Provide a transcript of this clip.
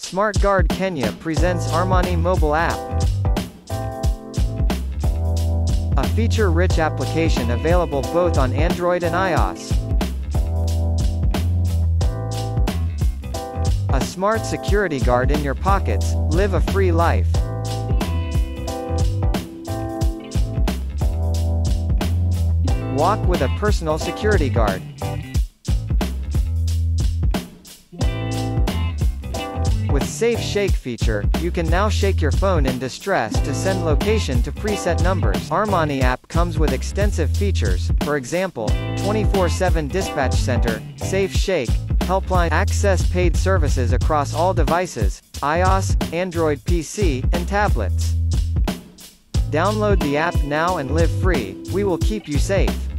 SmartGuard Kenya presents Armaani mobile app. A feature-rich application available both on Android and iOS. A smart security guard in your pockets, live a free life. Walk with a personal security guard. With Safe Shake feature, you can now shake your phone in distress to send location to preset numbers. Armaani app comes with extensive features, for example, 24-7 dispatch center, Safe Shake, helpline access paid services across all devices, iOS, Android PC, and tablets. Download the app now and live free, we will keep you safe.